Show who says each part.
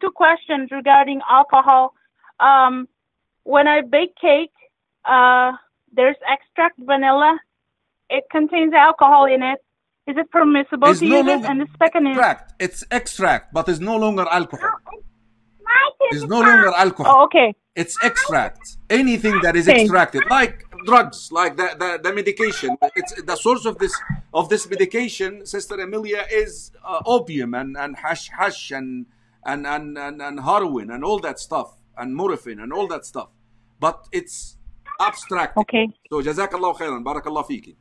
Speaker 1: two questions regarding alcohol. Um, when I bake cake, uh, there's extract vanilla. It contains alcohol in it. Is it permissible
Speaker 2: It's
Speaker 1: to
Speaker 2: no
Speaker 1: use it? And the second is,
Speaker 2: extract. It's extract, but it's no longer alcohol. It's no longer alcohol.
Speaker 1: oh, okay.
Speaker 2: It's extract. Anything that is extracted, like drugs, like the, the, the medication. It's the source of this of this medication, Sister Emilia, is uh, opium and, and hash hash and and, and and and heroin and all that stuff and morphine and all that stuff. But it's abstract.
Speaker 1: Okay.
Speaker 2: So جزاك الله خيرا بارك الله فيكي.